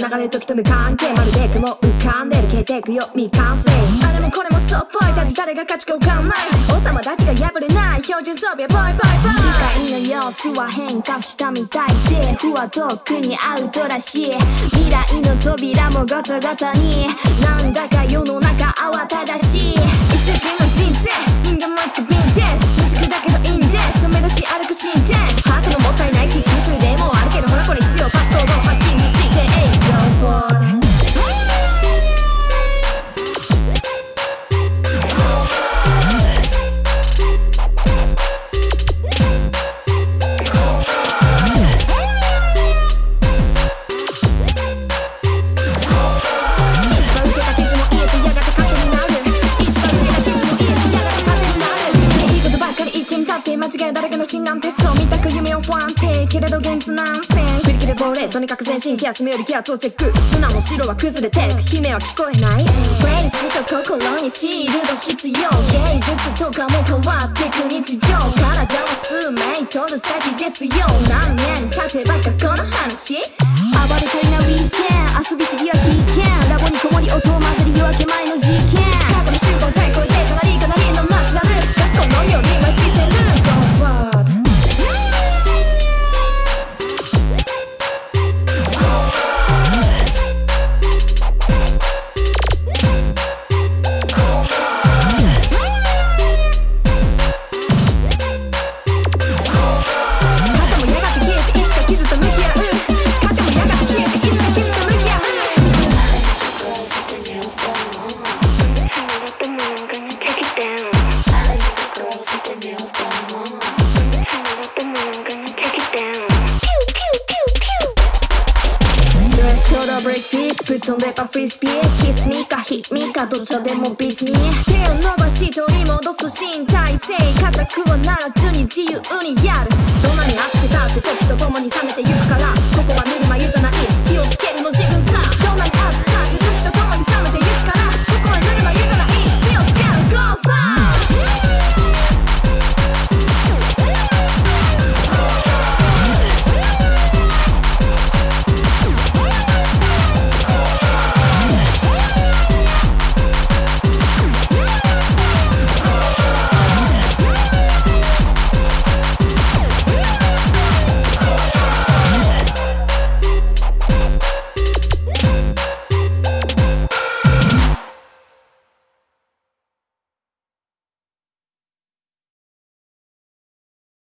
流れ時と無関係まるで雲浮かんでる消えてくよ未完成これもそうっぽいだって誰が勝ちかわかんない王様だけが破れない標準装備はボイボイボイ世界の様子は変化したみたい。政府はとっくにアウトらしい。未来の扉もガタガタに。なんだか世の中テスト見たく夢を不安定けれど現実ナンセンス振り切れ亡霊とにかく全身ケアすめよりケアとチェッ。ク砂の白は崩れてく悲鳴は聞こえない。フレーズと心にシールド必要芸術とかも変わってく日常体は数名取る先ですよ。何年経てば過去の話。暴れたりなウィーケン遊びすぎは危険ラボにこもり音を混ぜる夜明け前の事件 Break feet ぶっ飛んでたフリスビー Kiss me か hit me かどっちでも Beat me. 手を伸ばし取り戻す身体性固くはならずに自由にやる。どんなに熱くたって時と共に冷めてゆくから。